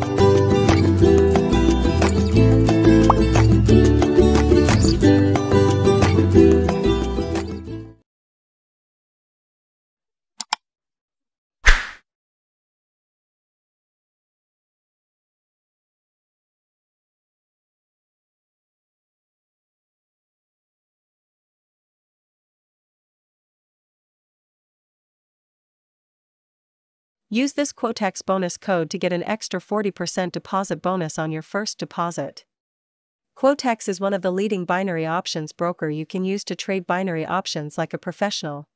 Música Use this Quotex bonus code to get an extra 40% deposit bonus on your first deposit. Quotex is one of the leading binary options broker you can use to trade binary options like a professional.